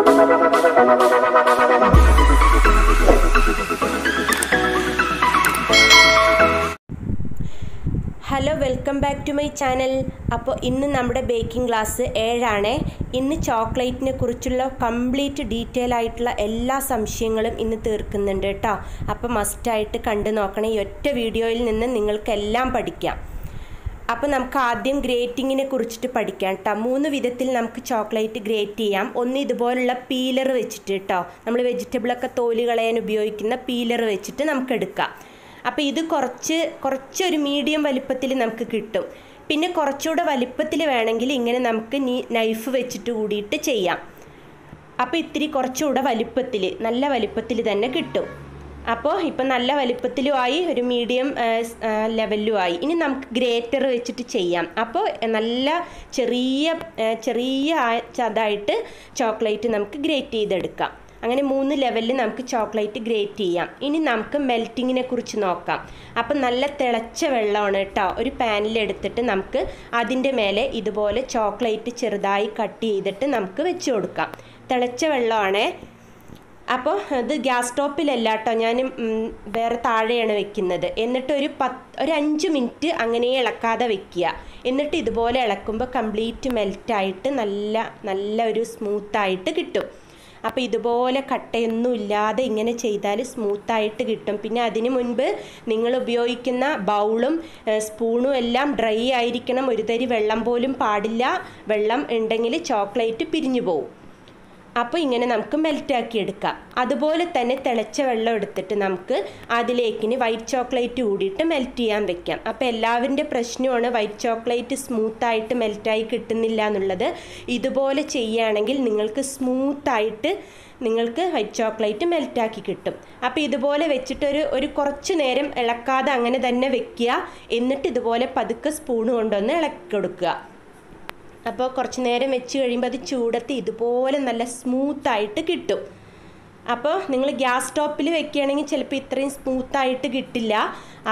Hello welcome back to my channel അപ്പോൾ ഇന്ന് നമ്മുടെ ബേക്കിംഗ് ക്ലാസ് ഏഴാണ്. ഇന്ന് ചോക്ലേറ്റിനെ കുറിച്ചുള്ള കംപ്ലീറ്റ് ഡീറ്റെയിൽ ആയിട്ടുള്ള എല്ലാ സംശയങ്ങളും ഇന്ന് തീർക്കുന്നുണ്ട് കേട്ടോ. അപ്പോൾ മസ്റ്റായിട്ട് കണ്ടു നോക്കണം. ഈ ഒറ്റ വീഡിയോയിൽ നിന്ന് നിങ്ങൾക്കെല്ലാം പഠിക്കാം. അപ്പോൾ നമുക്ക് ആദ്യം ഗ്രേറ്റിങ്ങിനെ കുറിച്ചിട്ട് പഠിക്കാം കേട്ടോ മൂന്ന് വിധത്തിൽ നമുക്ക് ചോക്ലേറ്റ് ഗ്രേറ്റ് ചെയ്യാം. ഒന്ന് ഇതുപോലുള്ള പീലർ വെച്ചിട്ട് കേട്ടോ നമ്മൾ വെജിറ്റബിളൊക്കെ തോൽ കളയാൻ ഉപയോഗിക്കുന്ന പീലർ വെച്ചിട്ട് നമുക്ക് എടുക്കാം. അപ്പോൾ ഇത് കുറച്ച് കുറച്ചൊരു മീഡിയം വലിപ്പത്തിൽ നമുക്ക് കിട്ടും. പിന്നെ കുറച്ചുകൂടെ വലിപ്പത്തിൽ വേണമെങ്കിൽ ഇങ്ങനെ നമുക്ക് നീ നൈഫ് വെച്ചിട്ട് കൂടിയിട്ട് ചെയ്യാം. അപ്പോൾ ഇത്തിരി കുറച്ചുകൂടെ വലിപ്പത്തിൽ നല്ല വലിപ്പത്തിൽ തന്നെ കിട്ടും. അപ്പോൾ ഇപ്പം നല്ല വലിപ്പത്തിലും ആയി ഒരു മീഡിയം ലെവലിലും ആയി. ഇനി നമുക്ക് ഗ്രേറ്റർ വെച്ചിട്ട് ചെയ്യാം. അപ്പോൾ നല്ല ചെറിയ ചെറിയ ചതായിട്ട് ചോക്ലേറ്റ് നമുക്ക് ഗ്രേറ്റ് ചെയ്തെടുക്കാം. അങ്ങനെ മൂന്ന് ലെവലിൽ നമുക്ക് ചോക്ലേറ്റ് ഗ്രേറ്റ് ചെയ്യാം. ഇനി നമുക്ക് മെൽറ്റിങ്ങിനെ കുറിച്ച് നോക്കാം. അപ്പം നല്ല തിളച്ച വെള്ളമാണ് കേട്ടോ. ഒരു പാനിൽ എടുത്തിട്ട് നമുക്ക് അതിന്റെ മേലെ ഇതുപോലെ ചോക്ലേറ്റ് ചെറുതായി കട്ട് ചെയ്തിട്ട് നമുക്ക് വെച്ച് കൊടുക്കാം. തിളച്ച വെള്ളമാണേ. അപ്പോൾ ഇത് ഗ്യാസ് സ്റ്റോപ്പിലല്ല കേട്ടോ ഞാൻ വേറെ താഴെയാണ് വെക്കുന്നത്. എന്നിട്ട് ഒരു പത്ത് ഒരു അഞ്ച് മിനിറ്റ് അങ്ങനെ ഇളക്കാതെ വെക്കുക. എന്നിട്ട് ഇതുപോലെ ഇളക്കുമ്പോൾ കംപ്ലീറ്റ് മെൽറ്റായിട്ട് നല്ല നല്ല ഒരു സ്മൂത്തായിട്ട് കിട്ടും. അപ്പോൾ ഇതുപോലെ കട്ടയൊന്നും ഇല്ലാതെ ഇങ്ങനെ ചെയ്താൽ സ്മൂത്തായിട്ട് കിട്ടും. പിന്നെ അതിന് മുൻപ് നിങ്ങൾ ഉപയോഗിക്കുന്ന ബൗളും സ്പൂണും എല്ലാം ഡ്രൈ ആയിരിക്കണം. ഒരു തരി വെള്ളം പോലും പാടില്ല. വെള്ളം ഉണ്ടെങ്കിൽ ചോക്ലേറ്റ് പിരിഞ്ഞു പോകും അപ്പോൾ ഇങ്ങനെ നമുക്ക് മെൽറ്റാക്കി എടുക്കാം. അതുപോലെ തന്നെ തിളച്ച വെള്ളം എടുത്തിട്ട് നമുക്ക് അതിലേക്കിന് വൈറ്റ് ചോക്ലേറ്റ് കൂടിയിട്ട് മെൽറ്റ് ചെയ്യാൻ വെക്കാം. അപ്പോൾ എല്ലാവരുടെ പ്രശ്നമാണ് വൈറ്റ് ചോക്ലേറ്റ് സ്മൂത്തായിട്ട് മെൽറ്റായി കിട്ടുന്നില്ല എന്നുള്ളത്. ഇതുപോലെ ചെയ്യുകയാണെങ്കിൽ നിങ്ങൾക്ക് സ്മൂത്തായിട്ട് നിങ്ങൾക്ക് വൈറ്റ് ചോക്ലേറ്റ് മെൽറ്റാക്കി കിട്ടും. അപ്പോൾ ഇതുപോലെ വെച്ചിട്ടൊരു ഒരു കുറച്ച് നേരം ഇളക്കാതെ അങ്ങനെ തന്നെ വെക്കുക. എന്നിട്ട് ഇതുപോലെ പതുക്കെ സ്പൂൺ കൊണ്ടൊന്ന് ഇളക്കി കൊടുക്കുക. അപ്പോൾ കുറച്ച് നേരം വെച്ച് കഴിയുമ്പോൾ അത് ചൂടത്തി ഇതുപോലെ നല്ല സ്മൂത്തായിട്ട് കിട്ടും. അപ്പോൾ നിങ്ങൾ ഗ്യാസ് സ്റ്റോപ്പിൽ വെക്കുകയാണെങ്കിൽ ചിലപ്പോൾ ഇത്രയും സ്മൂത്തായിട്ട് കിട്ടില്ല.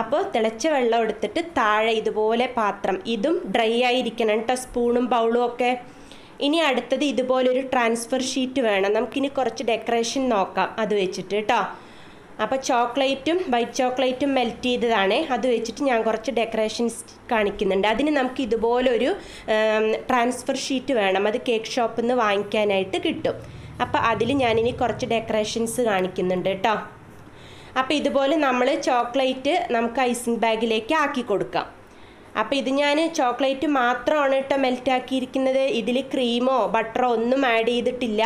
അപ്പോൾ തിളച്ച വെള്ളം എടുത്തിട്ട് താഴെ ഇതുപോലെ പാത്രം. ഇതും ഡ്രൈ ആയിരിക്കണം കേട്ടോ സ്പൂണും ബൗളും ഒക്കെ. ഇനി അടുത്തത് ഇതുപോലൊരു ട്രാൻസ്ഫർ ഷീറ്റ് വേണം. നമുക്കിനി കുറച്ച് ഡെക്കറേഷൻ നോക്കാം. അത് വെച്ചിട്ട് കേട്ടോ അപ്പോൾ ചോക്ലേറ്റും വൈറ്റ് ചോക്ലേറ്റും മെൽറ്റ് ചെയ്തതാണ്. അത് വെച്ചിട്ട് ഞാൻ കുറച്ച് ഡെക്കറേഷൻസ് കാണിക്കുന്നുണ്ട്. അതിന് നമുക്ക് ഇതുപോലൊരു ട്രാൻസ്ഫർ ഷീറ്റ് വേണം. അത് കേക്ക് ഷോപ്പിൽ നിന്ന് വാങ്ങിക്കാനായിട്ട് കിട്ടും. അപ്പോൾ അതിൽ ഞാനിനി കുറച്ച് ഡെക്കറേഷൻസ് കാണിക്കുന്നുണ്ട് കേട്ടോ അപ്പോൾ ഇതുപോലെ നമ്മൾ ചോക്ലേറ്റ് നമുക്ക് ഐസിങ് ബാഗിലേക്ക് ആക്കി കൊടുക്കാം. അപ്പോൾ ഇത് ഞാൻ ചോക്ലേറ്റ് മാത്രമാണ് കേട്ടോ മെൽറ്റ് ആക്കിയിരിക്കുന്നത്. ഇതിൽ ക്രീമോ ബട്ടറോ ഒന്നും ആഡ് ചെയ്തിട്ടില്ല.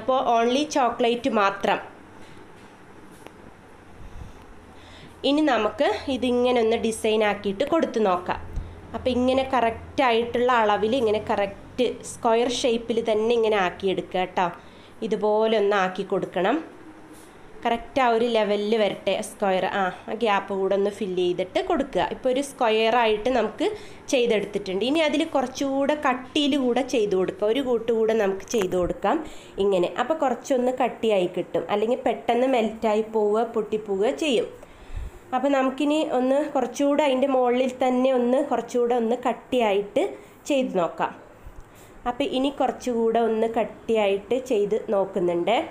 അപ്പോൾ ഓൺലി ചോക്ലേറ്റ് മാത്രം. ഇനി നമുക്ക് ഇതിങ്ങനെ ഒന്ന് ഡിസൈൻ ആക്കിയിട്ട് കൊടുത്തു നോക്കാം. അപ്പോൾ ഇങ്ങനെ കറക്റ്റ് ആയിട്ടുള്ള അളവിൽ ഇങ്ങനെ കറക്റ്റ് സ്ക്വയർ ഷേപ്പിൽ തന്നെ ഇങ്ങനെ ആക്കിയെടുക്കുക കേട്ടോ. ഇതുപോലെ ഒന്ന് ആക്കി കൊടുക്കണം. കറക്റ്റ് ആ ഒരു ലെവലിൽ വരട്ടെ സ്ക്വയർ ആ ആ ഗ്യാപ്പ് കൂടെ ഒന്ന് ഫില്ല് ചെയ്തിട്ട് കൊടുക്കുക. ഇപ്പോൾ ഒരു സ്ക്വയർ ആയിട്ട് നമുക്ക് ചെയ്തെടുത്തിട്ടുണ്ട്. ഇനി അതിൽ കുറച്ചുകൂടെ കട്ടിയിൽ കൂടെ ചെയ്ത് കൊടുക്കുക ഒരു കൂട്ട് കൂടെ നമുക്ക് ചെയ്ത് കൊടുക്കാം. ഇങ്ങനെ. അപ്പോൾ കുറച്ചൊന്ന് കട്ടിയായി കിട്ടും. അല്ലെങ്കിൽ പെട്ടെന്ന് മെൽറ്റായി പോവുക പൊട്ടിപ്പോവുക ചെയ്യും. അപ്പോൾ നമുക്കിനി ഒന്ന് കുറച്ചുകൂടെ അതിന്റെ മുകളിൽ തന്നെ ഒന്ന് കുറച്ചുകൂടെ ഒന്ന് കട്ടിയായിട്ട് ചെയ്ത് നോക്കാം. അപ്പോൾ ഇനി കുറച്ചുകൂടെ ഒന്ന് കട്ടിയായിട്ട് ചെയ്ത് നോക്കുന്നുണ്ട്.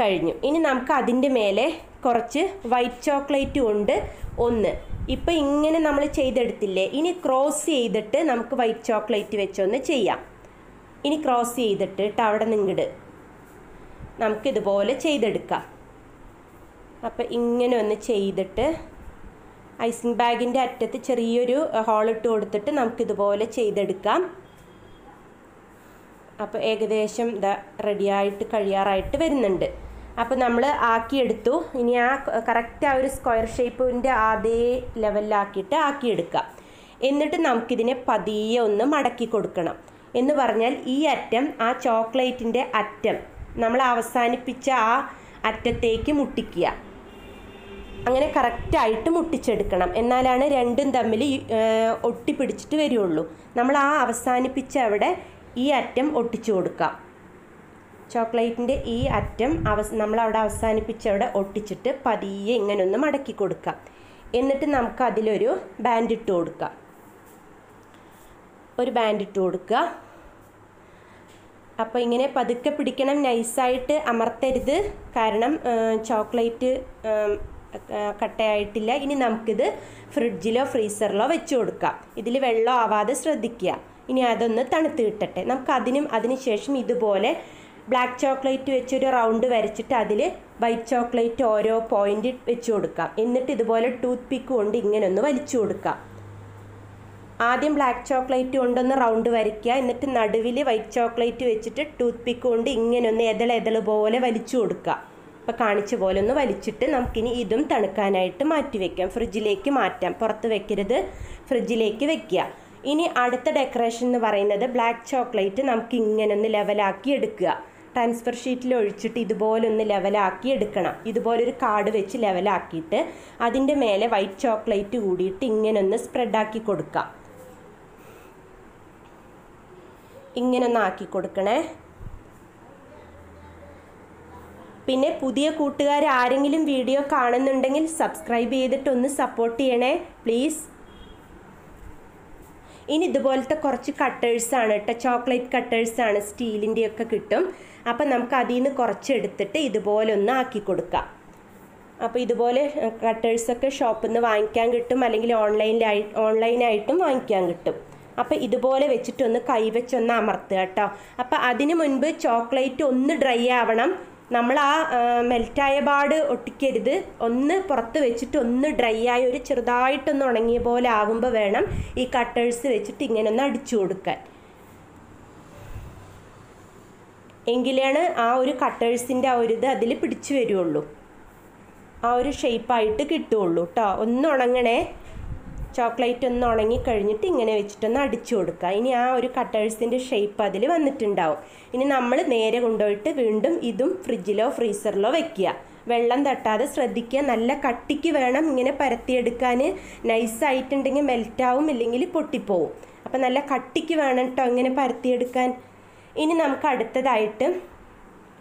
കഴിഞ്ഞു. ഇനി നമുക്ക് അതിന്റെ മേലെ കുറച്ച് വൈറ്റ് ചോക്ലേറ്റ് കൊണ്ട് ഒന്ന്. ഇപ്പോൾ ഇങ്ങനെ നമ്മൾ ചെയ്തെടുത്തില്ലേ? ഇനി ക്രോസ് ചെയ്തിട്ട് നമുക്ക് വൈറ്റ് ചോക്ലേറ്റ് വെച്ചൊന്ന് ചെയ്യാം. ഇനി ക്രോസ് ചെയ്തിട്ട് അവിടെ നിങ്ങട് നമുക്കിതുപോലെ ചെയ്തെടുക്കാം. അപ്പോൾ ഇങ്ങനെ ഒന്ന് ചെയ്തിട്ട് ഐസിങ് ബാഗിന്റെ അറ്റത്ത് ചെറിയൊരു ഹോൾ ഇട്ട് കൊടുത്തിട്ട് നമുക്കിതുപോലെ ചെയ്തെടുക്കാം. അപ്പോൾ ഏകദേശം ഇതാ റെഡിയായിട്ട് കഴിയാറായിട്ട് വരുന്നുണ്ട്. അപ്പോൾ നമ്മൾ ആക്കിയെടുത്തു. ഇനി ആ കറക്റ്റ് ആ ഒരു സ്ക്വയർ ഷേപ്പിന്റെ അതേ ലെവലിലാക്കിയിട്ട് ആക്കിയെടുക്കാം. എന്നിട്ട് നമുക്കിതിനെ പതിയെ ഒന്ന് മടക്കി കൊടുക്കണം. എന്ന് പറഞ്ഞാൽ ഈ അറ്റം ആ ചോക്ലേറ്റിന്റെ അറ്റം നമ്മൾ അവസാനിപ്പിച്ച ആ അറ്റത്തേക്ക് മുട്ടിക്കുക. അങ്ങനെ കറക്റ്റായിട്ട് മുട്ടിച്ചെടുക്കണം. എന്നാലാണ് രണ്ടും തമ്മിൽ ഒട്ടിപ്പിടിച്ചിട്ട് വരികയുള്ളൂ നമ്മൾ ആ അവസാനിപ്പിച്ച അവിടെ ഈ അറ്റം ഒട്ടിച്ചു കൊടുക്കാം. ചോക്ലേറ്റിന്റെ ഈ അറ്റം അവ നമ്മളവിടെ അവസാനിപ്പിച്ച അവിടെ ഒട്ടിച്ചിട്ട് പതിയെ ഇങ്ങനെ ഒന്ന് മടക്കി കൊടുക്കാം. എന്നിട്ട് നമുക്ക് അതിലൊരു ബാൻഡ് ഇട്ട് കൊടുക്കാം. ഒരു ബാൻഡ് ഇട്ട് കൊടുക്കുക. അപ്പോൾ ഇങ്ങനെ പതുക്കെ പിടിക്കണം. നൈസായിട്ട് അമർത്തരുത്. കാരണം ചോക്ലേറ്റ് കട്ടയായിട്ടില്ല. ഇനി നമുക്കിത് ഫ്രിഡ്ജിലോ ഫ്രീസറിലോ വെച്ച് കൊടുക്കാം. ഇതിൽ വെള്ളം ആവാതെ ശ്രദ്ധിക്കുക. ഇനി അതൊന്ന് തണുത്ത് കിട്ടട്ടെ. നമുക്ക് അതിനും അതിനുശേഷം ഇതുപോലെ ബ്ലാക്ക് ചോക്ലേറ്റ് വെച്ചൊരു റൗണ്ട് വരച്ചിട്ട് അതിൽ വൈറ്റ് ചോക്ലേറ്റ് ഓരോ പോയിന്റ് വെച്ച് കൊടുക്കാം. എന്നിട്ട് ഇതുപോലെ ടൂത്ത് പിക്ക് കൊണ്ട് ഇങ്ങനെ ഒന്ന് വലിച്ചു കൊടുക്കാം. ആദ്യം ബ്ലാക്ക് ചോക്ലേറ്റ് കൊണ്ടൊന്ന് റൗണ്ട് വരയ്ക്കുക. എന്നിട്ട് നടുവിൽ വൈറ്റ് ചോക്ലേറ്റ് വെച്ചിട്ട് ടൂത്ത് പിക്ക് കൊണ്ട് ഇങ്ങനെ ഒന്ന് എതൾ പോലെ വലിച്ചു കൊടുക്കുക ഇപ്പോൾ കാണിച്ച പോലെ ഒന്ന് വലിച്ചിട്ട് നമുക്കിനി ഇതും തണുക്കാനായിട്ട് മാറ്റി വെക്കാം. ഫ്രിഡ്ജിലേക്ക് മാറ്റാം. പുറത്ത് വെക്കരുത്. ഫ്രിഡ്ജിലേക്ക് വെക്കുക. ഇനി അടുത്ത ഡെക്കറേഷൻ എന്ന് പറയുന്നത് ബ്ലാക്ക് ചോക്ലേറ്റ് നമുക്ക് ഇങ്ങനെ ഒന്ന് ലെവലാക്കി എടുക്കുക. ട്രാൻസ്ഫർ ഷീറ്റിൽ ഒഴിച്ചിട്ട് ഇതുപോലെ ഒന്ന് ലെവലാക്കി എടുക്കണം. ഇതുപോലൊരു കാർഡ് വെച്ച് ലെവലാക്കിയിട്ട് അതിന്റെ മേലെ വൈറ്റ് ചോക്ലേറ്റ് കൂടിയിട്ട് ഇങ്ങനെ ഒന്ന് സ്പ്രെഡാക്കി കൊടുക്കാം. ഇങ്ങനെ ഒന്ന് ആക്കി കൊടുക്കണേ. പിന്നെ പുതിയ കൂട്ടുകാർ ആരെങ്കിലും വീഡിയോ കാണുന്നുണ്ടെങ്കിൽ സബ്സ്ക്രൈബ് ചെയ്തിട്ടൊന്ന് സപ്പോർട്ട് ചെയ്യണേ പ്ലീസ് ഇനി ഇതുപോലത്തെ കുറച്ച് കട്ടേഴ്സാണ് കേട്ടോ ചോക്ലേറ്റ് കട്ടേഴ്സാണ് സ്റ്റീലിന്റെയൊക്കെ കിട്ടും. അപ്പം നമുക്ക് അതിൽ നിന്ന് കുറച്ച് എടുത്തിട്ട് ഇതുപോലെ ഒന്ന് ആക്കി കൊടുക്കാം. അപ്പോൾ ഇതുപോലെ കട്ടേഴ്സൊക്കെ ഷോപ്പിൽ നിന്ന് വാങ്ങിക്കാൻ കിട്ടും. അല്ലെങ്കിൽ ഓൺലൈനിലായി ഓൺലൈനായിട്ടും വാങ്ങിക്കാൻ കിട്ടും. അപ്പോൾ ഇതുപോലെ വെച്ചിട്ടൊന്ന് കൈവച്ചൊന്ന് അമർത്തുക കേട്ടോ അപ്പോൾ അതിന് മുൻപ് ചോക്ലേറ്റ് ഒന്ന് ഡ്രൈ ആവണം. നമ്മൾ ആ മെൽറ്റായ പാട് ഒട്ടിക്കരുത്. ഒന്ന് പുറത്ത് വെച്ചിട്ട് ഒന്ന് ഡ്രൈ ആയി ഒരു ചെറുതായിട്ടൊന്ന് ഉണങ്ങിയ പോലെ ആകുമ്പോൾ വേണം ഈ കട്ടേഴ്സ് വെച്ചിട്ട് ഇങ്ങനെ ഒന്ന് അടിച്ചു കൊടുക്കാൻ. എങ്കിലാണ് ആ ഒരു കട്ടേഴ്സിന്റെ ആ ഒരു ഇത് അതിൽ പിടിച്ചു വരുള്ളൂ. ആ ഒരു ഷേപ്പായിട്ട് കിട്ടുള്ളൂ കേട്ടോ ഒന്ന് ഉണങ്ങണേ. ചോക്ലേറ്റ് ഒന്ന് ഉണങ്ങി കഴിഞ്ഞിട്ട് ഇങ്ങനെ വെച്ചിട്ടൊന്ന് അടിച്ചു കൊടുക്കുക. ഇനി ആ ഒരു കട്ടേഴ്സിന്റെ ഷേപ്പ് അതിൽ വന്നിട്ടുണ്ടാവും. ഇനി നമ്മൾ നേരെ കൊണ്ടുപോയിട്ട് വീണ്ടും ഇതും ഫ്രിഡ്ജിലോ ഫ്രീസറിലോ വെക്കുക. വെള്ളം തട്ടാതെ ശ്രദ്ധിക്കുക. നല്ല കട്ടിക്ക് വേണം ഇങ്ങനെ പരത്തിയെടുക്കാൻ. നൈസായിട്ടുണ്ടെങ്കിൽ മെൽറ്റാവും ഇല്ലെങ്കിൽ പൊട്ടിപ്പോവും. അപ്പം നല്ല കട്ടിക്ക് വേണം കേട്ടോ ഇങ്ങനെ പരത്തിയെടുക്കാൻ. ഇനി നമുക്ക് അടുത്തതായിട്ട്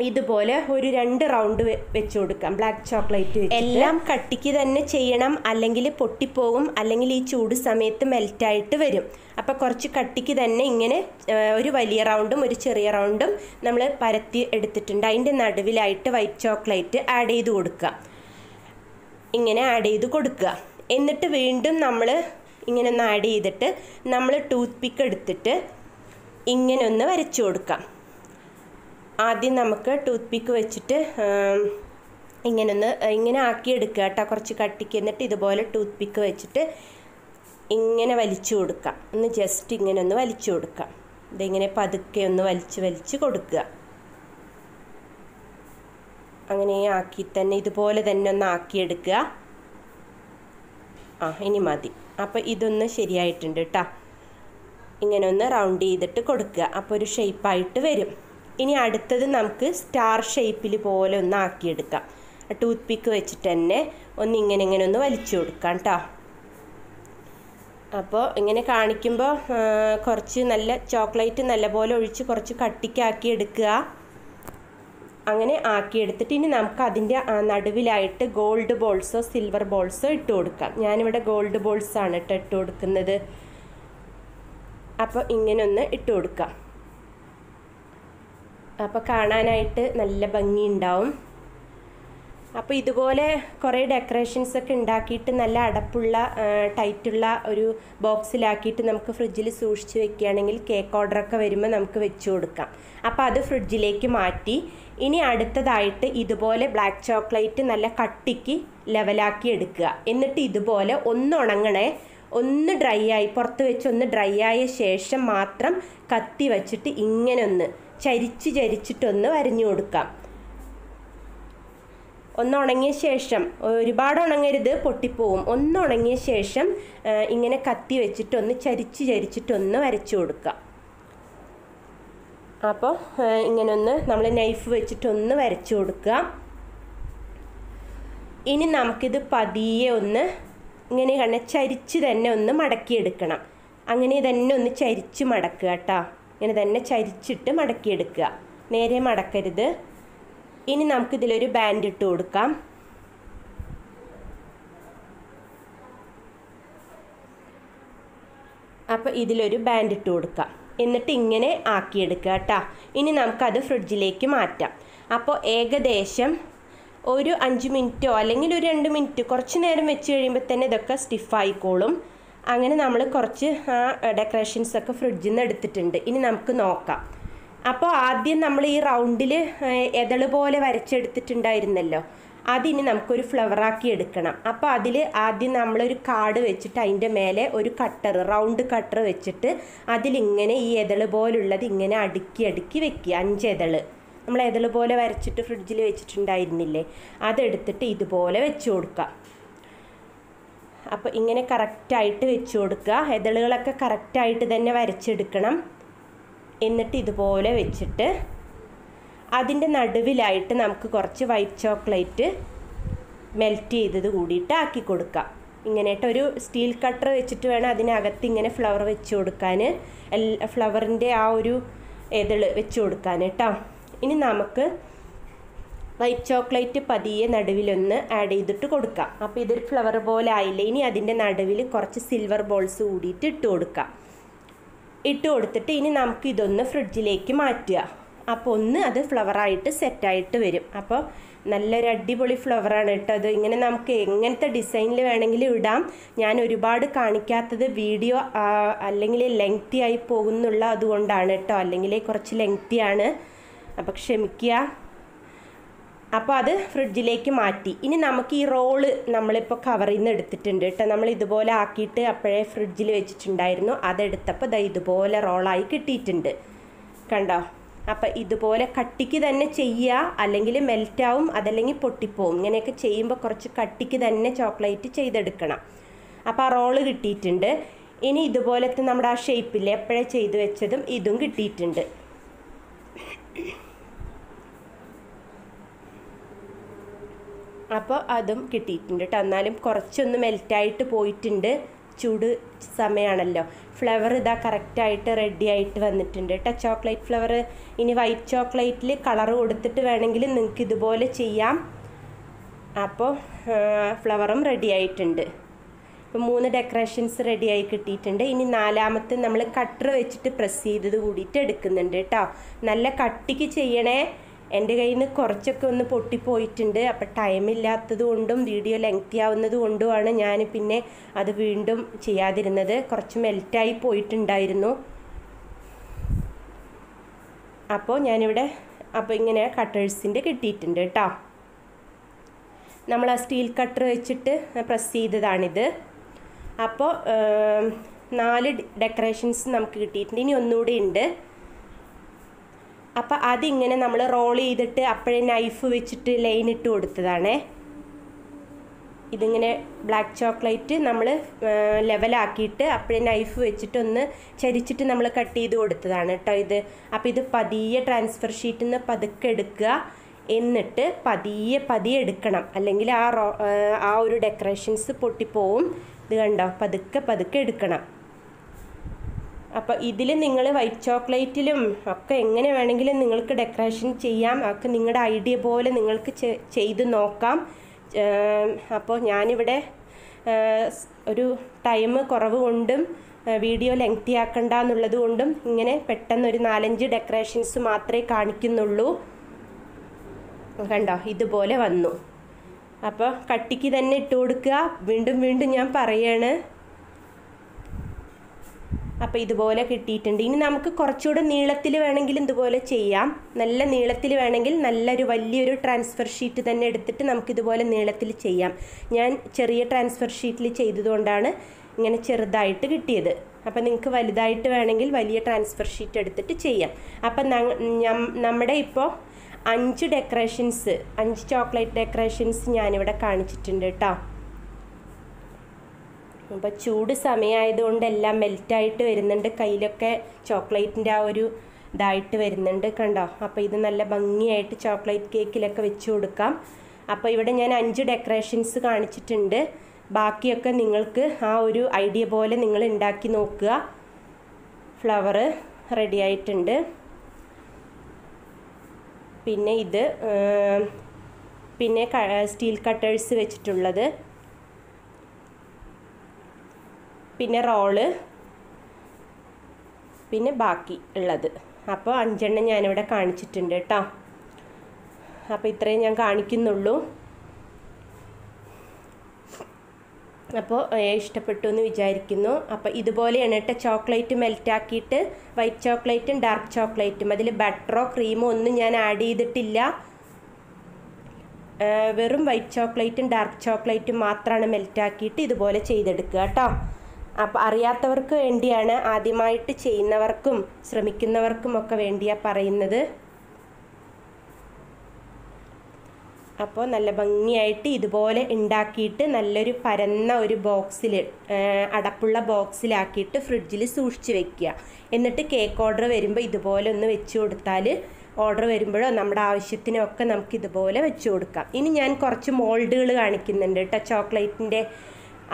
ഇതുപോലെ ഒരു രണ്ട് റൗണ്ട് വെച്ച് കൊടുക്കാം. ബ്ലാക്ക് ചോക്ലേറ്റ് എല്ലാം കട്ടിക്ക് തന്നെ ചെയ്യണം. അല്ലെങ്കിൽ പൊട്ടിപ്പോകും അല്ലെങ്കിൽ ഈ ചൂട് സമയത്ത് മെൽറ്റായിട്ട് വരും. അപ്പോൾ കുറച്ച് കട്ടിക്ക് തന്നെ ഇങ്ങനെ ഒരു വലിയ റൗണ്ടും ഒരു ചെറിയ റൗണ്ടും നമ്മൾ പരത്തി എടുത്തിട്ടുണ്ട്. അതിന്റെ നടുവിലായിട്ട് വൈറ്റ് ചോക്ലേറ്റ് ആഡ് ചെയ്ത് കൊടുക്കുക. ഇങ്ങനെ ആഡ് ചെയ്ത് കൊടുക്കുക. എന്നിട്ട് വീണ്ടും നമ്മൾ ഇങ്ങനെ ഒന്ന് ആഡ് ചെയ്തിട്ട് നമ്മൾ ടൂത്ത് പിക്ക് എടുത്തിട്ട് ഇങ്ങനെ ഒന്ന് വരച്ചു കൊടുക്കാം. ആദ്യം നമുക്ക് ടൂത്ത് പിക്ക് വെച്ചിട്ട് ഇങ്ങനെ ഒന്ന് ഇങ്ങനെ ആക്കിയെടുക്കുക കേട്ടോ. കുറച്ച് കട്ടിക്ക് എന്നിട്ട് ഇതുപോലെ ടൂത്ത് പിക്ക് വെച്ചിട്ട് ഇങ്ങനെ വലിച്ചു കൊടുക്കാം ഒന്ന് ജസ്റ്റ് ഇങ്ങനെ ഒന്ന് വലിച്ചു കൊടുക്കാം ഇതിങ്ങനെ പതുക്കെ ഒന്ന് വലിച്ച് വലിച്ച് കൊടുക്കുക. അങ്ങനെ ആക്കി തന്നെ ഇതുപോലെ തന്നെ ഒന്ന് ആക്കിയെടുക്കുക. ആ ഇനി മതി. അപ്പോൾ ഇതൊന്ന് ശരിയായിട്ടുണ്ട് കേട്ടോ. ഇങ്ങനെ ഒന്ന് റൗണ്ട് ചെയ്തിട്ട് കൊടുക്കുക. അപ്പോൾ ഒരു ഷേപ്പായിട്ട് വരും. ഇനി അടുത്തത് നമുക്ക് സ്റ്റാർ ഷേപ്പിൽ പോലെ ഒന്ന് ആക്കിയെടുക്കാം. ടൂത്ത് പിക്ക് വെച്ചിട്ട് തന്നെ ഒന്ന് ഇങ്ങനെ ഇങ്ങനെ ഒന്ന് വലിച്ചു കൊടുക്കാം കേട്ടോ അപ്പോൾ ഇങ്ങനെ കാണിക്കുമ്പോൾ കുറച്ച് നല്ല ചോക്ലേറ്റ് നല്ലപോലെ ഒഴിച്ച് കുറച്ച് കട്ടിക്കാക്കി എടുക്കുക. അങ്ങനെ ആക്കിയെടുത്തിട്ട് ഇനി നമുക്ക് അതിന്റെ നടുവിലായിട്ട് ഗോൾഡ് ബോൾസോ സിൽവർ ബോൾസോ ഇട്ട് കൊടുക്കാം. ഞാനിവിടെ ഗോൾഡ് ബോൾസാണ് കേട്ടോ ഇട്ട് കൊടുക്കുന്നത്. അപ്പോൾ ഇങ്ങനെ ഒന്ന് ഇട്ട് കൊടുക്കാം. അപ്പോൾ കാണാനായിട്ട് നല്ല ഭംഗിയുണ്ടാവും. അപ്പോൾ ഇതുപോലെ കുറേ ഡെക്കറേഷൻസ് ഒക്കെ ഉണ്ടാക്കിയിട്ട് നല്ല അടപ്പുള്ള ടൈറ്റുള്ള ഒരു ബോക്സിലാക്കിയിട്ട് നമുക്ക് ഫ്രിഡ്ജിൽ സൂക്ഷിച്ച് വെക്കുകയാണെങ്കിൽ കേക്ക് ഓർഡറൊക്കെ വരുമ്പോൾ നമുക്ക് വെച്ച് കൊടുക്കാം. അപ്പോൾ അത് ഫ്രിഡ്ജിലേക്ക് മാറ്റി. ഇനി അടുത്തതായിട്ട് ഇതുപോലെ ബ്ലാക്ക് ചോക്ലേറ്റ് നല്ല കട്ടിക്ക് ലെവലാക്കി എടുക്കുക. എന്നിട്ട് ഇതുപോലെ ഒന്ന് ഉണങ്ങണേ ഒന്ന് ഡ്രൈ ആയി പുറത്ത് വെച്ച് ഒന്ന് ഡ്രൈ ആയ ശേഷം മാത്രം കത്തി വച്ചിട്ട് ഇങ്ങനെ ഒന്ന് ചരിച്ച് ചരിച്ചിട്ടൊന്ന് വരഞ്ഞു കൊടുക്കാം. ഒന്ന് ഉണങ്ങിയ ശേഷം ഒരുപാട് ഉണങ്ങരുത് പൊട്ടിപ്പോവും. ഒന്ന് ഉണങ്ങിയ ശേഷം ഇങ്ങനെ കത്തി വെച്ചിട്ടൊന്ന് ചരിച്ച് ചരിച്ചിട്ടൊന്ന് വരച്ചു കൊടുക്കാം. അപ്പോൾ ഇങ്ങനെ ഒന്ന് നമ്മൾ നൈഫ് വെച്ചിട്ടൊന്ന് വരച്ചു കൊടുക്കുക ഇനി നമുക്കിത് പതിയെ ഒന്ന് ഇങ്ങനെ കണ്ട ചരിച്ച് തന്നെ ഒന്ന് മടക്കിയെടുക്കണം. അങ്ങനെ തന്നെ ഒന്ന് ചരിച്ച് മടക്കുക കേട്ടോ. ഇങ്ങനെ തന്നെ ചരിച്ചിട്ട് മടക്കിയെടുക്കുക. നേരെ മടക്കരുത്. ഇനി നമുക്കിതിലൊരു ബാൻഡ് ഇട്ട് കൊടുക്കാം. അപ്പോൾ ഇതിലൊരു ബാൻഡ് ഇട്ട് കൊടുക്കാം. എന്നിട്ട് ഇങ്ങനെ ആക്കിയെടുക്കുക കേട്ടോ. ഇനി നമുക്കത് ഫ്രിഡ്ജിലേക്ക് മാറ്റാം. അപ്പോൾ ഏകദേശം ഒരു അഞ്ച് മിനിറ്റോ അല്ലെങ്കിൽ ഒരു രണ്ട് മിനിറ്റ് കുറച്ച് നേരം വെച്ച് കഴിയുമ്പോൾ തന്നെ ഇതൊക്കെ സ്റ്റിഫായിക്കോളും അങ്ങനെ നമ്മൾ കുറച്ച് ആ ഡെക്കറേഷൻസ് ഒക്കെ ഫ്രിഡ്ജിൽ നിന്ന് എടുത്തിട്ടുണ്ട്. ഇനി നമുക്ക് നോക്കാം. അപ്പോൾ ആദ്യം നമ്മൾ ഈ റൗണ്ടിൽ എതൾ പോലെ വരച്ചെടുത്തിട്ടുണ്ടായിരുന്നല്ലോ. അതിനി നമുക്കൊരു ഫ്ലവറാക്കി എടുക്കണം. അപ്പോൾ അതിൽ ആദ്യം നമ്മളൊരു കാർഡ് വെച്ചിട്ട് അതിന്റെ മേലെ ഒരു കട്ടർ റൗണ്ട് കട്ടർ വെച്ചിട്ട് അതിലിങ്ങനെ ഈ എതൾ പോലുള്ളത് ഇങ്ങനെ അടുക്കി അടുക്കി വെക്കുക. അഞ്ച് എതൾ നമ്മൾ എതൾ പോലെ വരച്ചിട്ട് ഫ്രിഡ്ജിൽ വെച്ചിട്ടുണ്ടായിരുന്നില്ലേ? അതെടുത്തിട്ട് ഇതുപോലെ വെച്ച് കൊടുക്കുക. അപ്പോൾ ഇങ്ങനെ കറക്റ്റായിട്ട് വെച്ച് കൊടുക്കുക. എതളുകളൊക്കെ കറക്റ്റായിട്ട് തന്നെ വരച്ചെടുക്കണം. എന്നിട്ട് ഇതുപോലെ വെച്ചിട്ട് അതിന്റെ നടുവിലായിട്ട് നമുക്ക് കുറച്ച് വൈറ്റ് ചോക്ലേറ്റ് മെൽറ്റ് ചെയ്തത് കൂടിയിട്ട് ആക്കി കൊടുക്കാം ഇങ്ങനെയായിട്ട് ഒരു സ്റ്റീൽ കട്ടർ വെച്ചിട്ട് വേണം അതിനകത്ത് ഇങ്ങനെ ഫ്ലവർ വെച്ച് കൊടുക്കാൻ. ഫ്ലവറിന്റെ ആ ഒരു എതൾ വെച്ച് കൊടുക്കാൻ കേട്ടോ. ഇനി നമുക്ക് വൈറ്റ് ചോക്ലേറ്റ് പതിയെ നടുവിലൊന്ന് ആഡ് ചെയ്തിട്ട് കൊടുക്കാം. അപ്പോൾ ഇതൊരു ഫ്ലവർ പോലെ ആയില്ലേ? ഇനി അതിന്റെ നടുവിൽ കുറച്ച് സിൽവർ ബോൾസ് കൂടിയിട്ട് ഇട്ട് കൊടുക്കാം. ഇട്ട് കൊടുത്തിട്ട് ഇനി നമുക്ക് ഇതൊന്ന് ഫ്രിഡ്ജിലേക്ക് മാറ്റുക. അപ്പോൾ ഒന്ന് അത് ഫ്ലവറായിട്ട് സെറ്റായിട്ട് വരും. അപ്പോൾ നല്ലൊരു അടിപൊളി ഫ്ലവറാണ് കേട്ടോ അത് ഇങ്ങനെ നമുക്ക് എങ്ങനത്തെ ഡിസൈനിൽ വേണമെങ്കിലും ഇടാം. ഞാൻ ഒരുപാട് കാണിക്കാത്തത് വീഡിയോ അല്ലെങ്കിൽ ലെങ്തി ആയി പോകുന്നുള്ള അതുകൊണ്ടാണ് കേട്ടോ. അല്ലെങ്കിൽ കുറച്ച് ലെങ്തി ആണ്. അപ്പോൾ ക്ഷമിക്കുക. അപ്പോൾ അത് ഫ്രിഡ്ജിലേക്ക് മാറ്റി. ഇനി നമുക്ക് ഈ റോൾ നമ്മളിപ്പോൾ കവറിൽ നിന്ന് എടുത്തിട്ടുണ്ട് കേട്ടോ. നമ്മൾ ഇതുപോലെ ആക്കിയിട്ട് അപ്പോഴേ ഫ്രിഡ്ജിൽ വെച്ചിട്ടുണ്ടായിരുന്നു. അതെടുത്തപ്പോൾ ദാ ഇതുപോലെ റോളായി കിട്ടിയിട്ടുണ്ട്. കണ്ടോ? അപ്പം ഇതുപോലെ കട്ടിക്ക് തന്നെ ചെയ്യുക അല്ലെങ്കിൽ മെൽറ്റാവും അതല്ലെങ്കിൽ പൊട്ടിപ്പോവും. ഇങ്ങനെയൊക്കെ ചെയ്യുമ്പോൾ കുറച്ച് കട്ടിക്ക് തന്നെ ചോക്ലേറ്റ് ചെയ്തെടുക്കണം. അപ്പോൾ ആ റോൾ കിട്ടിയിട്ടുണ്ട്. ഇനി ഇതുപോലത്തെ നമ്മുടെ ആ ഷേപ്പിൽ എപ്പോഴേ ചെയ്ത് വെച്ചതും ഇതും കിട്ടിയിട്ടുണ്ട്. അപ്പോൾ അതും കിട്ടിയിട്ടുണ്ട് കേട്ടോ എന്നാലും കുറച്ചൊന്ന് മെൽറ്റായിട്ട് പോയിട്ടുണ്ട്. ചൂട് സമയമാണല്ലോ ഫ്ലവർ ഇതാ കറക്റ്റായിട്ട് റെഡി ആയിട്ട് വന്നിട്ടുണ്ട് കേട്ടോ ചോക്ലേറ്റ് ഫ്ലവർ ഇനി വൈറ്റ് ചോക്ലേറ്റിൽ കളർ കൊടുത്തിട്ട് വേണമെങ്കിൽ നിങ്ങൾക്ക് ഇതുപോലെ ചെയ്യാം. അപ്പോൾ ഫ്ലവറും റെഡി ആയിട്ടുണ്ട്. ഇപ്പം മൂന്ന് ഡെക്കറേഷൻസ് റെഡിയായി കിട്ടിയിട്ടുണ്ട്. ഇനി നാലാമത്തെ നമ്മൾ കട്ടർ വെച്ചിട്ട് പ്രസ് ചെയ്തത് കൂടിയിട്ട് എടുക്കുന്നുണ്ട് കേട്ടോ നല്ല കട്ടിക്ക് ചെയ്യണേ. എന്റെ കയ്യിൽ നിന്ന് കുറച്ചൊക്കെ ഒന്ന് പൊട്ടിപ്പോയിട്ടുണ്ട്. അപ്പോൾ ടൈമില്ലാത്തത് കൊണ്ടും വീഡിയോ ലെങ്ത്തി ആവുന്നത് കൊണ്ടുമാണ് ഞാൻ പിന്നെ അത് വീണ്ടും ചെയ്യാതിരുന്നത്. കുറച്ച് മെൽറ്റായി പോയിട്ടുണ്ടായിരുന്നു. അപ്പോൾ ഞാനിവിടെ അപ്പോൾ ഇങ്ങനെ കട്ടേഴ്സിന്റെ കിട്ടിയിട്ടുണ്ട് കേട്ടോ. നമ്മൾ ആ സ്റ്റീൽ കട്ടർ വെച്ചിട്ട് പ്രസ് ചെയ്തതാണിത്. അപ്പോൾ നാല് ഡെക്കറേഷൻസ് നമുക്ക് കിട്ടിയിട്ടുണ്ട്. ഇനി ഒന്നുകൂടി ഉണ്ട്. അപ്പോൾ അതിങ്ങനെ നമ്മൾ റോൾ ചെയ്തിട്ട് അപ്പോഴേ നൈഫ് വെച്ചിട്ട് ലൈൻ ഇട്ട് കൊടുത്തതാണ്. ഇതിങ്ങനെ ബ്ലാക്ക് ചോക്ലേറ്റ് നമ്മൾ ലെവലാക്കിയിട്ട് അപ്പോഴേ നൈഫ് വെച്ചിട്ട് ഒന്ന് ചരിച്ചിട്ട് നമ്മൾ കട്ട് ചെയ്ത് കൊടുത്തതാണ് കേട്ടോ ഇത്. അപ്പോൾ ഇത് പതിയെ ട്രാൻസ്ഫർ ഷീറ്റിൽ നിന്ന് പതുക്കെ എടുക്കുക. എന്നിട്ട് പതിയെ പതിയെ എടുക്കണം. അല്ലെങ്കിൽ ആ റോ ആ ഒരു ഡെക്കറേഷൻസ് പൊട്ടിപ്പോവും. ഇത് കണ്ടോ? പതുക്കെ പതുക്കെ എടുക്കണം. അപ്പോൾ ഇതിൽ നിങ്ങൾ വൈറ്റ് ചോക്ലേറ്റിലും ഒക്കെ എങ്ങനെ വേണമെങ്കിലും നിങ്ങൾക്ക് ഡെക്കറേഷൻ ചെയ്യാം. ഒക്കെ നിങ്ങളുടെ ഐഡിയ പോലെ നിങ്ങൾക്ക് ചെയ്ത് നോക്കാം. അപ്പോൾ ഞാനിവിടെ ഒരു ടൈം കുറവ് കൊണ്ടും വീഡിയോ ലെങ്തി ആക്കണ്ട എന്നുള്ളത് കൊണ്ടും ഇങ്ങനെ പെട്ടെന്ന് ഒരു നാലഞ്ച് ഡെക്കറേഷൻസ് മാത്രമേ കാണിക്കുന്നുള്ളൂ. കണ്ടോ? ഇതുപോലെ വന്നു. അപ്പോൾ കട്ടിക്ക് തന്നെ ഇട്ട് കൊടുക്കുക. വീണ്ടും വീണ്ടും ഞാൻ പറയാണ്. അപ്പോൾ ഇതുപോലെ കിട്ടിയിട്ടുണ്ട്. ഇനി നമുക്ക് കുറച്ചുകൂടെ നീളത്തിൽ വേണമെങ്കിൽ ഇതുപോലെ ചെയ്യാം. നല്ല നീളത്തിൽ വേണമെങ്കിൽ നല്ലൊരു വലിയൊരു ട്രാൻസ്ഫർ ഷീറ്റ് തന്നെ എടുത്തിട്ട് നമുക്കിതുപോലെ നീളത്തിൽ ചെയ്യാം. ഞാൻ ചെറിയ ട്രാൻസ്ഫർ ഷീറ്റിൽ ചെയ്തതുകൊണ്ടാണ് ഇങ്ങനെ ചെറുതായിട്ട് കിട്ടിയത്. അപ്പം നിങ്ങൾക്ക് വലുതായിട്ട് വേണമെങ്കിൽ വലിയ ട്രാൻസ്ഫർ ഷീറ്റ് എടുത്തിട്ട് ചെയ്യാം. അപ്പം നമ്മുടെ ഇപ്പോൾ അഞ്ച് ഡെക്കറേഷൻസ് അഞ്ച് ചോക്ലേറ്റ് ഡെക്കറേഷൻസ് ഞാനിവിടെ കാണിച്ചിട്ടുണ്ട് കേട്ടോ അപ്പോൾ ചൂട് സമയമായതുകൊണ്ട് എല്ലാം മെൽറ്റായിട്ട് വരുന്നുണ്ട്. കയ്യിലൊക്കെ ചോക്ലേറ്റിന്റെ ആ ഒരു ഇതായിട്ട് വരുന്നുണ്ട് കണ്ടോ? അപ്പോൾ ഇത് നല്ല ഭംഗിയായിട്ട് ചോക്ലേറ്റ് കേക്കിലൊക്കെ വെച്ച് കൊടുക്കാം. അപ്പോൾ ഇവിടെ ഞാൻ അഞ്ച് ഡെക്കറേഷൻസ് കാണിച്ചിട്ടുണ്ട്. ബാക്കിയൊക്കെ നിങ്ങൾക്ക് ആ ഒരു ഐഡിയ പോലെ നിങ്ങൾ ഉണ്ടാക്കി നോക്കുക. ഫ്ലവർ റെഡി ആയിട്ടുണ്ട്. പിന്നെ ഇത് പിന്നെ സ്റ്റീൽ കട്ടേഴ്സ് വെച്ചിട്ടുള്ളത്. പിന്നെ റോൾ. പിന്നെ ബാക്കി ഉള്ളത്. അപ്പോൾ അഞ്ചെണ്ണം ഞാനിവിടെ കാണിച്ചിട്ടുണ്ട് കേട്ടോ. അപ്പോൾ ഇത്രയും ഞാൻ കാണിക്കുന്നുള്ളൂ. അപ്പോൾ ഇഷ്ടപ്പെട്ടു എന്ന് വിചാരിക്കുന്നു. അപ്പോൾ ഇതുപോലെയാണ് കേട്ടോ ചോക്ലേറ്റ് മെൽറ്റാക്കിയിട്ട് വൈറ്റ് ചോക്ലേറ്റും ഡാർക്ക് ചോക്ലേറ്റും അതിൽ ബട്ടറോ ക്രീമോ ഒന്നും ഞാൻ ആഡ് ചെയ്തിട്ടില്ല. വെറും വൈറ്റ് ചോക്ലേറ്റും ഡാർക്ക് ചോക്ലേറ്റും മാത്രമാണ് മെൽറ്റാക്കിയിട്ട് ഇതുപോലെ ചെയ്തെടുക്കുക കേട്ടോ. അപ്പോൾ അറിയാത്തവർക്ക് വേണ്ടിയാണ് ആദ്യമായിട്ട് ചെയ്യുന്നവർക്കും ശ്രമിക്കുന്നവർക്കും ഒക്കെ വേണ്ടിയാണ് പറയുന്നത്. അപ്പോൾ നല്ല ഭംഗിയായിട്ട് ഇതുപോലെ ഉണ്ടാക്കിയിട്ട് നല്ലൊരു പരന്ന ഒരു ബോക്സിൽ അടപ്പുള്ള ബോക്സിലാക്കിയിട്ട് ഫ്രിഡ്ജിൽ സൂക്ഷിച്ച് വെക്കുക. എന്നിട്ട് കേക്ക് ഓർഡർ വരുമ്പോൾ ഇതുപോലെ ഒന്ന് വെച്ച് കൊടുത്താൽ ഓർഡർ വരുമ്പോഴോ നമ്മുടെ ആവശ്യത്തിനൊക്കെ നമുക്ക് ഇതുപോലെ വെച്ച് കൊടുക്കാം. ഇനി ഞാൻ കുറച്ച് മോൾഡുകൾ കാണിക്കുന്നുണ്ട് കേട്ടോ ചോക്ലേറ്റിന്റെ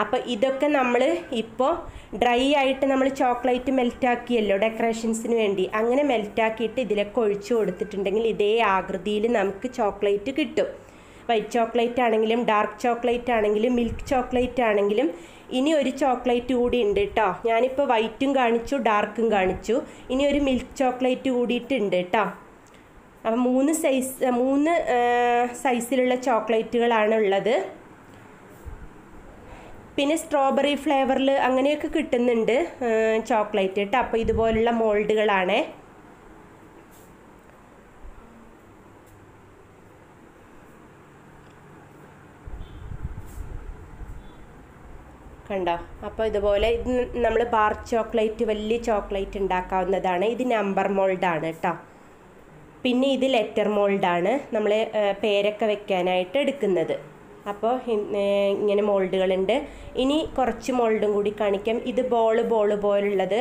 അപ്പോൾ ഇതൊക്കെ നമ്മൾ ഇപ്പോൾ ഡ്രൈ ആയിട്ട് നമ്മൾ ചോക്ലേറ്റ് മെൽറ്റാക്കിയല്ലോ ഡെക്കറേഷൻസിന് വേണ്ടി. അങ്ങനെ മെൽറ്റാക്കിയിട്ട് ഇതിലൊക്കെ ഒഴിച്ചു കൊടുത്തിട്ടുണ്ടെങ്കിൽ ഇതേ ആകൃതിയിൽ നമുക്ക് ചോക്ലേറ്റ് കിട്ടും. വൈറ്റ് ചോക്ലേറ്റ് ആണെങ്കിലും ഡാർക്ക് ചോക്ലേറ്റ് ആണെങ്കിലും മിൽക്ക് ചോക്ലേറ്റ് ആണെങ്കിലും ഇനി ഒരു ചോക്ലേറ്റ് കൂടി ഉണ്ട് കേട്ടോ ഞാനിപ്പോൾ വൈറ്റും കാണിച്ചു ഡാർക്കും കാണിച്ചു. ഇനി ഒരു മിൽക്ക് ചോക്ലേറ്റ് കൂടിയിട്ടുണ്ട് കേട്ടോ അപ്പം മൂന്ന് സൈസ് മൂന്ന് സൈസിലുള്ള ചോക്ലേറ്റുകളാണ് ഉള്ളത്. പിന്നെ സ്ട്രോബെറി ഫ്ലേവറിൽ അങ്ങനെയൊക്കെ കിട്ടുന്നുണ്ട്. ചോക്ലേറ്റ് കേട്ടോ അപ്പോൾ ഇതുപോലുള്ള മോൾഡുകളാണ്. കണ്ടോ? അപ്പോൾ ഇതുപോലെ ഇത് നമ്മൾ ബാർ ചോക്ലേറ്റ് വലിയ ചോക്ലേറ്റ് ഉണ്ടാക്കാവുന്നതാണ്. ഇത് നമ്പർ മോൾഡാണ് കേട്ടോ പിന്നെ ഇത് ലെറ്റർ മോൾഡാണ്. നമ്മൾ പേരൊക്കെ വെക്കാനായിട്ട് എടുക്കുന്നത്. അപ്പോൾ ഇങ്ങനെ മോൾഡുകളുണ്ട്. ഇനി കുറച്ച് മോൾഡും കൂടി കാണിക്കാം. ഇത് ബോൾ ബോൾ പോലുള്ളത്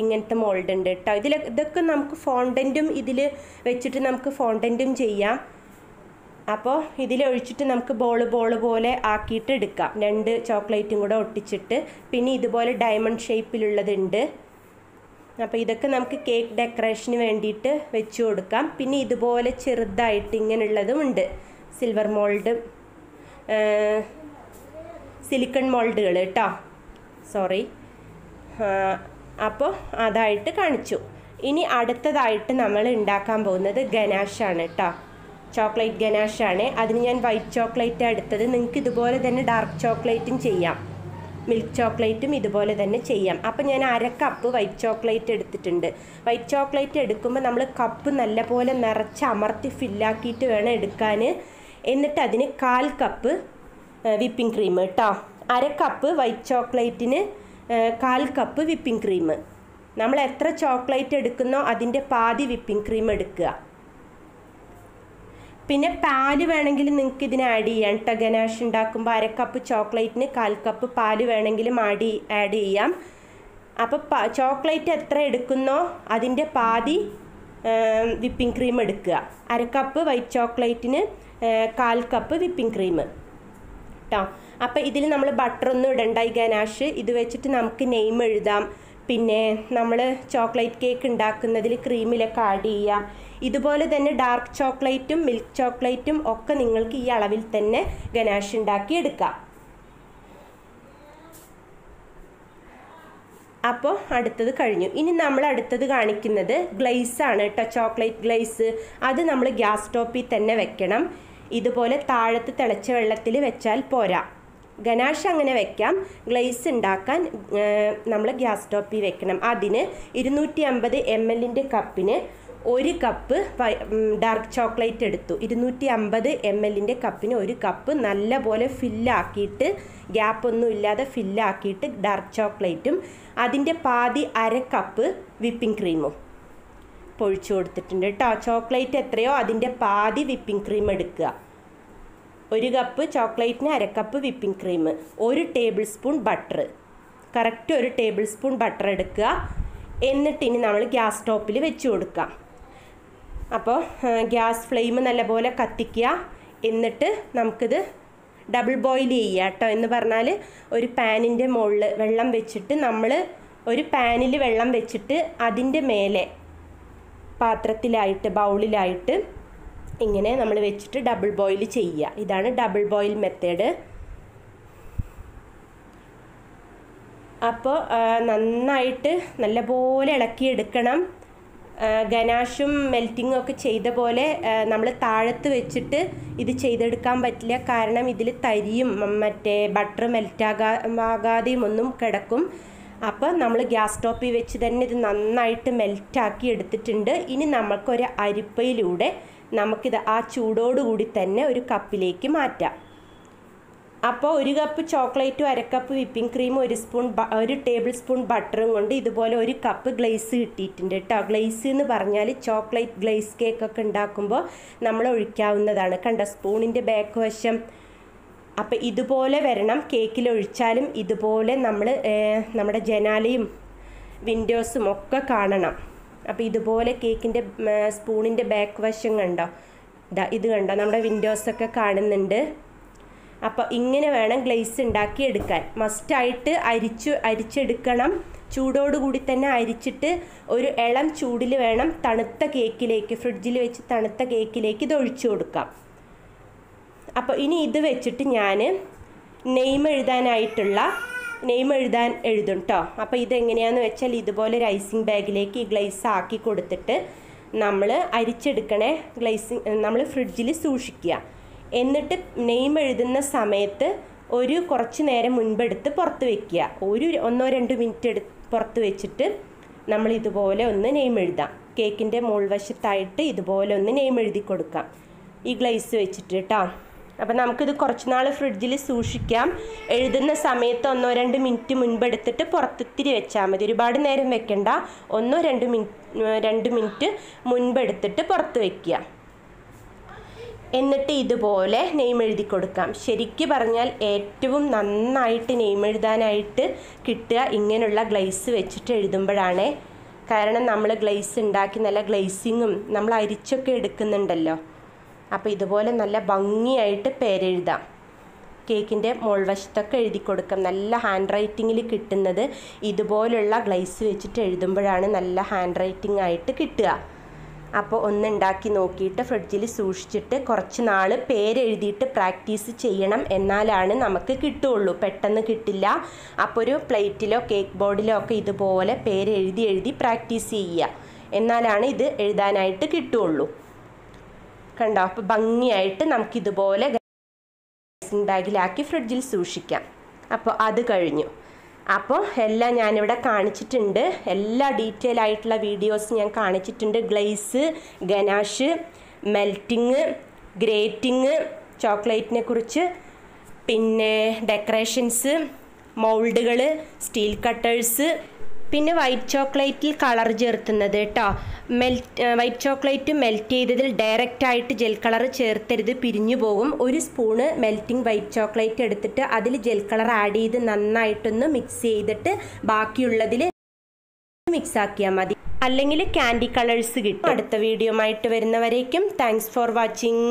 ഇങ്ങനത്തെ മോൾഡ് ഉണ്ട് കേട്ടോ ഇതിൽ ഇതൊക്കെ നമുക്ക് ഫോണ്ടന്റും ഇതിൽ വെച്ചിട്ട് നമുക്ക് ഫോണ്ടന്റും ചെയ്യാം. അപ്പോൾ ഇതിലൊഴിച്ചിട്ട് നമുക്ക് ബോൾ ബോൾ പോലെ ആക്കിയിട്ട് എടുക്കാം. രണ്ട് ചോക്ലേറ്റും കൂടെ ഒട്ടിച്ചിട്ട്. പിന്നെ ഇതുപോലെ ഡയമണ്ട് ഷേപ്പിലുള്ളതുണ്ട്. അപ്പോൾ ഇതൊക്കെ നമുക്ക് കേക്ക് ഡെക്കറേഷന് വേണ്ടിയിട്ട് വെച്ച് കൊടുക്കാം. പിന്നെ ഇതുപോലെ ചെറുതായിട്ട് ഇങ്ങനെയുള്ളതും ഉണ്ട്. സിൽവർ മോൾഡ് സിലിക്കൺ മോൾഡുകൾ കേട്ടോ സോറി അപ്പോൾ അതായിട്ട് കാണിച്ചു. ഇനി അടുത്തതായിട്ട് നമ്മൾ ഉണ്ടാക്കാൻ പോകുന്നത് ഗനാഷാണ് കേട്ടോ ചോക്ലേറ്റ് ഗനാഷാണ്. അതിന് ഞാൻ വൈറ്റ് ചോക്ലേറ്റ് എടുത്തത്. നിങ്ങൾക്ക് ഇതുപോലെ തന്നെ ഡാർക്ക് ചോക്ലേറ്റും ചെയ്യാം. മിൽക്ക് ചോക്ലേറ്റും ഇതുപോലെ തന്നെ ചെയ്യാം. അപ്പം ഞാൻ അര കപ്പ് വൈറ്റ് ചോക്ലേറ്റ് എടുത്തിട്ടുണ്ട്. വൈറ്റ് ചോക്ലേറ്റ് എടുക്കുമ്പോൾ നമ്മൾ കപ്പ് നല്ലപോലെ നിറച്ച് അമർത്തി ഫില്ലാക്കിയിട്ട് വേണം എടുക്കാൻ എന്നിട്ട് അതിന് കാൽ കപ്പ് വിപ്പിംഗ് ക്രീം കേട്ടോ അര കപ്പ് വൈറ്റ് ചോക്ലേറ്റിന് കാൽ കപ്പ് വിപ്പിംഗ് ക്രീം നമ്മൾ എത്ര ചോക്ലേറ്റ് എടുക്കുന്നോ അതിന്റെ പാതി വിപ്പിംഗ് ക്രീം എടുക്കുക. പിന്നെ പാൽ വേണമെങ്കിൽ നിങ്ങൾക്ക് ഇതിന് ആഡ് ചെയ്യാം കേട്ടോ ഗനാഷ് ഉണ്ടാക്കുമ്പോൾ അര കപ്പ് ചോക്ലേറ്റിന് കാൽ കപ്പ് പാൽ വേണമെങ്കിലും ആഡ് ആഡ് ചെയ്യാം. അപ്പോൾ ചോക്ലേറ്റ് എത്ര എടുക്കുന്നോ അതിന്റെ പാതി വിപ്പിംഗ് ക്രീം എടുക്കുക. അര കപ്പ് വൈറ്റ് ചോക്ലേറ്റിന് കാൽ കപ്പ് വിപ്പിംഗ് ക്രീം കേട്ടോ അപ്പോൾ ഇതിൽ നമ്മൾ ബട്ടറൊന്നും ഇടണ്ട ഈ ഗനാഷ് ഇത് വെച്ചിട്ട് നമുക്ക് നെയിം എഴുതാം. പിന്നെ നമ്മൾ ചോക്ലേറ്റ് കേക്ക് ഉണ്ടാക്കുന്നതിൽ ക്രീമിലൊക്കെ ആഡ് ചെയ്യാം. ഇതുപോലെ തന്നെ ഡാർക്ക് ചോക്ലേറ്റും മിൽക്ക് ചോക്ലേറ്റും ഒക്കെ നിങ്ങൾക്ക് ഈ അളവിൽ തന്നെ ഗനാഷ് ഉണ്ടാക്കി എടുക്കാം. അപ്പോൾ അടുത്തത് കഴിഞ്ഞു. ഇനി നമ്മൾ അടുത്തത് കാണിക്കുന്നത് ഗ്ലേസ് ആണ് കേട്ടോ. Chocolate glaze. അത് നമ്മൾ ഗ്യാസ് സ്റ്റോപ്പിൽ തന്നെ വെക്കണം. ഇതുപോലെ താഴത്ത് തിളച്ച വെള്ളത്തിൽ വെച്ചാൽ പോരാ. ഗനാഷ് അങ്ങനെ വെക്കാം. ഗ്ലേസ് ഉണ്ടാക്കാൻ നമ്മൾ ഗ്യാസ് സ്റ്റോപ്പിൽ വെക്കണം. അതിന് ഇരുന്നൂറ്റി അമ്പത് എം എല്ലിന്റെ കപ്പിന് ഒരു കപ്പ് ഡാർക്ക് ചോക്ലേറ്റ് എടുത്തു. ഇരുന്നൂറ്റി അമ്പത് എം എല്ലിന്റെ കപ്പിന് ഒരു കപ്പ് നല്ല പോലെ ഫില്ലാക്കിയിട്ട് ഗ്യാപ്പൊന്നും ഇല്ലാതെ ഫില്ലാക്കിയിട്ട് ഡാർക്ക് ചോക്ലേറ്റും അതിന്റെ പാതി അര കപ്പ് വിപ്പിംഗ് ക്രീമും പൊഴിച്ചു കൊടുത്തിട്ടുണ്ട് കേട്ടോ. ചോക്ലേറ്റ് എത്രയോ? അതിന്റെ പാതി വിപ്പിംഗ് ക്രീം എടുക്കുക. ഒരു കപ്പ് ചോക്ലേറ്റിന് അര കപ്പ് വിപ്പിംഗ് ക്രീം ഒരു ടേബിൾ സ്പൂൺ ബട്ടർ കറക്റ്റ് ഒരു ടേബിൾ സ്പൂൺ ബട്ടർ എടുക്കുക. എന്നിട്ട് ഇനി നമ്മൾ ഗ്യാസ് സ്റ്റോപ്പിൽ വെച്ച് കൊടുക്കാം. അപ്പോൾ ഗ്യാസ് ഫ്ലെയിം നല്ലപോലെ കത്തിക്കുക. എന്നിട്ട് നമുക്കിത് ഡബിൾ ബോയിൽ ചെയ്യുക കേട്ടോ. എന്ന് പറഞ്ഞാൽ ഒരു പാനിന്റെ മുകളിൽ വെള്ളം വെച്ചിട്ട് നമ്മൾ ഒരു പാനിൽ വെള്ളം വെച്ചിട്ട് അതിന്റെ മേലെ പാത്രത്തിലായിട്ട് ബൗളിലായിട്ട് ഇങ്ങനെ നമ്മൾ വെച്ചിട്ട് ഡബിൾ ബോയിൽ ചെയ്യുക. ഇതാണ് ഡബിൾ ബോയിൽ മെത്തേഡ് അപ്പോൾ നന്നായിട്ട് നല്ലപോലെ ഇളക്കിയെടുക്കണം. ഗനാഷും മെൽറ്റിങ്ങും ഒക്കെ ചെയ്ത പോലെ നമ്മൾ താഴത്ത് വെച്ചിട്ട് ഇത് ചെയ്തെടുക്കാൻ പറ്റില്ല. കാരണം ഇതിൽ തരിയും മറ്റേ ബട്ടർ മെൽറ്റാകാ ആകാതെയും ഒന്നും കിടക്കും. അപ്പോൾ നമ്മൾ ഗ്യാസ് സ്റ്റോപ്പിൽ വെച്ച് തന്നെ ഇത് നന്നായിട്ട് മെൽറ്റാക്കി എടുത്തിട്ടുണ്ട്. ഇനി നമുക്കൊരു അരിപ്പയിലൂടെ നമുക്കിത് ആ ചൂടോടുകൂടി തന്നെ ഒരു കപ്പിലേക്ക് മാറ്റാം. അപ്പോൾ ഒരു കപ്പ് ചോക്ലേറ്റും അരക്കപ്പ് വിപ്പിംഗ് ക്രീമും ഒരു സ്പൂൺ ഒരു ടേബിൾ സ്പൂൺ ബട്ടറും കൊണ്ട് ഇതുപോലെ ഒരു കപ്പ് ഗ്ലേസ് കിട്ടിയിട്ടുണ്ട് കേട്ടോ ഗ്ലേസ് എന്ന് പറഞ്ഞാൽ ചോക്ലേറ്റ് ഗ്ലേസ് കേക്കൊക്കെ ഉണ്ടാക്കുമ്പോൾ നമ്മൾ ഒഴിക്കാവുന്നതാണ്. കണ്ട? സ്പൂണിന്റെ ബാക്ക് വശം. അപ്പോൾ ഇതുപോലെ വരണം. കേക്കിൽ ഒഴിച്ചാലും ഇതുപോലെ നമ്മൾ നമ്മുടെ ജനാലയും വിൻഡോസും ഒക്കെ കാണണം. അപ്പോൾ ഇതുപോലെ കേക്കിന്റെ സ്പൂണിന്റെ ബാക്ക് വശം കണ്ടോ? ഇതാ ഇത് കണ്ടോ? നമ്മുടെ വിൻഡോസൊക്കെ കാണുന്നുണ്ട്. അപ്പോൾ ഇങ്ങനെ വേണം ഗ്ലേസ് ഉണ്ടാക്കി എടുക്കാൻ മസ്റ്റായിട്ട് അരിച്ച് അരിച്ചെടുക്കണം. ചൂടോടുകൂടി തന്നെ അരിച്ചിട്ട് ഒരു ഇളം ചൂടിൽ വേണം തണുത്ത കേക്കിലേക്ക് ഫ്രിഡ്ജിൽ വെച്ച് തണുത്ത കേക്കിലേക്ക് ഇത് ഒഴിച്ചു കൊടുക്കാം. അപ്പോൾ ഇനി ഇത് വെച്ചിട്ട് ഞാൻ നെയ്മ് എഴുതാനായിട്ടുള്ള നെയ്മ് എഴുതാൻ എഴുതും കേട്ടോ അപ്പോൾ ഇതെങ്ങനെയാണെന്ന് വെച്ചാൽ ഇതുപോലെ ഒരു ഐസിങ് ബാഗിലേക്ക് ഈ ഗ്ലേസ് ആക്കി കൊടുത്തിട്ട് നമ്മൾ അരിച്ചെടുക്കണേ ഗ്ലേസിങ് നമ്മൾ ഫ്രിഡ്ജിൽ സൂക്ഷിക്കുക. എന്നിട്ട് നെയിം എഴുതുന്ന സമയത്ത് ഒരു കുറച്ച് നേരം മുൻപെടുത്ത് പുറത്ത് വെക്കുക. ഒരു ഒന്നോ രണ്ടോ മിനിറ്റ് എടു പുറത്ത് വെച്ചിട്ട് നമ്മൾ ഇതുപോലെ ഒന്ന് നെയിം എഴുതാം. കേക്കിന്റെ മുൾവശത്തായിട്ട് ഇതുപോലെ ഒന്ന് നെയിം എഴുതി കൊടുക്കാം. ഈ ഗ്ലേസ് വെച്ചിട്ട് കേട്ടോ അപ്പം നമുക്കിത് കുറച്ച് നാൾ ഫ്രിഡ്ജിൽ സൂക്ഷിക്കാം. എഴുതുന്ന സമയത്ത് ഒന്നോ രണ്ട് മിനിറ്റ് മുൻപെടുത്തിട്ട് പുറത്തിത്തിരി വെച്ചാൽ മതി. ഒരുപാട് നേരം വെക്കണ്ട. ഒന്നോ രണ്ട് മിനിറ്റ് രണ്ട് മിനിറ്റ് മുൻപെടുത്തിട്ട് പുറത്ത് വയ്ക്കുക എന്നിട്ട് ഇതുപോലെ നെയ്മ് എഴുതി കൊടുക്കാം. ശരിക്ക് പറഞ്ഞാൽ ഏറ്റവും നന്നായിട്ട് നെയ്മ് എഴുതാനായിട്ട് കിട്ടുക ഇങ്ങനെയുള്ള ഗ്ലേസ് വെച്ചിട്ട് എഴുതുമ്പോഴാണ്. കാരണം നമ്മൾ ഗ്ലേസ് ഉണ്ടാക്കി നല്ല ഗ്ലേസിങ്ങും നമ്മൾ അരിച്ചൊക്കെ എടുക്കുന്നുണ്ടല്ലോ. അപ്പോൾ ഇതുപോലെ നല്ല ഭംഗിയായിട്ട് പേരെഴുതാം. കേക്കിന്റെ മുൾവശത്തൊക്കെ എഴുതി കൊടുക്കാം. നല്ല ഹാൻഡ് റൈറ്റിങ്ങിൽ കിട്ടുന്നത് ഇതുപോലുള്ള ഗ്ലേസ് വെച്ചിട്ട് എഴുതുമ്പോഴാണ് നല്ല ഹാൻഡ് റൈറ്റിംഗ് ആയിട്ട് കിട്ടുക. അപ്പോൾ ഒന്ന് ഉണ്ടാക്കി നോക്കിയിട്ട് ഫ്രിഡ്ജിൽ സൂക്ഷിച്ചിട്ട് കുറച്ച് നാൾ പേരെഴുതിയിട്ട് പ്രാക്ടീസ് ചെയ്യണം എന്നാലാണ് നമുക്ക് കിട്ടുള്ളൂ. പെട്ടെന്ന് കിട്ടില്ല. അപ്പോൾ ഒരു പ്ലേറ്റിലോ കേക്ക് ബോർഡിലോ ഒക്കെ ഇതുപോലെ പേരെഴുതി എഴുതി പ്രാക്ടീസ് ചെയ്യുക. എന്നാലാണ് ഇത് എഴുതാനായിട്ട് കിട്ടുള്ളൂ. കണ്ടോ? അപ്പോൾ ഭംഗിയായിട്ട് നമുക്കിതുപോലെ ബാഗിലാക്കി ഫ്രിഡ്ജിൽ സൂക്ഷിക്കാം. അപ്പോൾ അത് കഴിഞ്ഞു. അപ്പോൾ എല്ലാം ഞാനിവിടെ കാണിച്ചിട്ടുണ്ട്. എല്ലാ ഡീറ്റെയിൽ ആയിട്ടുള്ള വീഡിയോസ് ഞാൻ കാണിച്ചിട്ടുണ്ട്. ഗ്ലേസ് ഗനാഷ് മെൽറ്റിങ് ഗ്രേറ്റിങ് ചോക്ലേറ്റിനെ കുറിച്ച്. പിന്നെ ഡെക്കറേഷൻസ് മൗൾഡുകൾ സ്റ്റീൽ കട്ടേഴ്സ് പിന്നെ വൈറ്റ് ചോക്ലേറ്റിൽ കളർ ചേർത്തുന്നത് കേട്ടോ മെൽറ്റ് വൈറ്റ് ചോക്ലേറ്റ് മെൽറ്റ് ചെയ്തതിൽ ഡയറക്റ്റ് ആയിട്ട് ജെൽ കളർ ചേർത്തരുത് പിരിഞ്ഞു പോകും ഒരു സ്പൂണ് മെൽറ്റിംഗ് വൈറ്റ് ചോക്ലേറ്റ് എടുത്തിട്ട് അതിൽ ജെൽ കളർ ആഡ് ചെയ്ത് നന്നായിട്ടൊന്ന് മിക്സ് ചെയ്തിട്ട് ബാക്കിയുള്ളതിൽ മിക്സ് ആക്കിയാൽ മതി. അല്ലെങ്കിൽ ക്യാൻഡി കളേഴ്സ് കിട്ടും. അടുത്ത വീഡിയോ ആയിട്ട് വരുന്നവരേക്കും. Thanks for watching